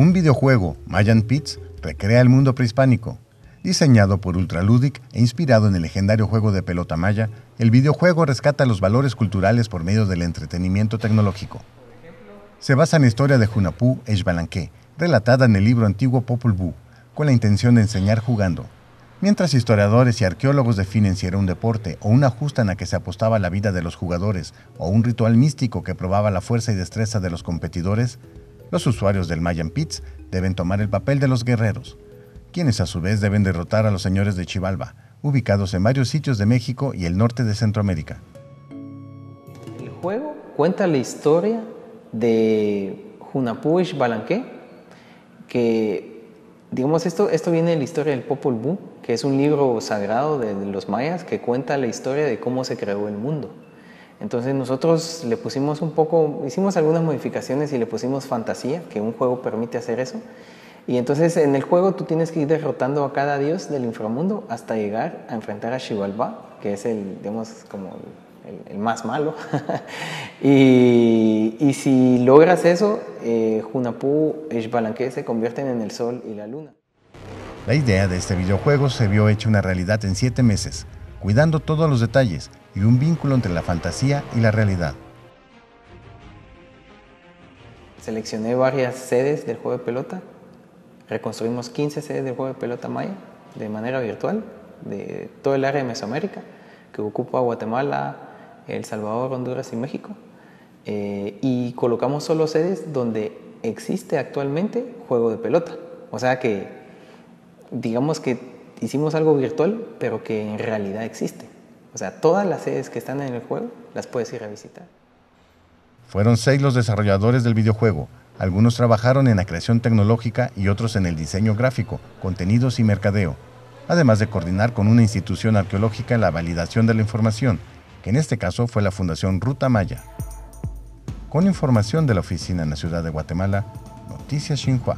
Un videojuego, Mayan Pits, recrea el mundo prehispánico. Diseñado por Ultraludic e inspirado en el legendario juego de pelota maya, el videojuego rescata los valores culturales por medio del entretenimiento tecnológico. Se basa en la historia de Junapú Eixbalanque, relatada en el libro antiguo Popol Vuh, con la intención de enseñar jugando. Mientras historiadores y arqueólogos definen si era un deporte o una justa en la que se apostaba la vida de los jugadores o un ritual místico que probaba la fuerza y destreza de los competidores, los usuarios del Mayan Pits deben tomar el papel de los guerreros, quienes a su vez deben derrotar a los señores de Chivalba, ubicados en varios sitios de México y el norte de Centroamérica. El juego cuenta la historia de Junapuish Balanque, que digamos esto, esto viene de la historia del Popol Vuh, que es un libro sagrado de los mayas que cuenta la historia de cómo se creó el mundo. Entonces nosotros le pusimos un poco, hicimos algunas modificaciones y le pusimos fantasía, que un juego permite hacer eso. Y entonces en el juego tú tienes que ir derrotando a cada dios del inframundo hasta llegar a enfrentar a Xibalbá, que es el, digamos, como el, más malo. y, si logras eso, eh, y Xbalanque se convierten en el sol y la luna. La idea de este videojuego se vio hecha una realidad en siete meses, cuidando todos los detalles y un vínculo entre la fantasía y la realidad. Seleccioné varias sedes del juego de pelota, reconstruimos 15 sedes del juego de pelota maya de manera virtual, de todo el área de Mesoamérica, que ocupa Guatemala, El Salvador, Honduras y México. Eh, y colocamos solo sedes donde existe actualmente juego de pelota. O sea que, digamos que hicimos algo virtual, pero que en realidad existe. O sea, todas las sedes que están en el juego las puedes ir a visitar. Fueron seis los desarrolladores del videojuego. Algunos trabajaron en la creación tecnológica y otros en el diseño gráfico, contenidos y mercadeo, además de coordinar con una institución arqueológica la validación de la información, que en este caso fue la Fundación Ruta Maya. Con información de la oficina en la ciudad de Guatemala, Noticias Xinhua.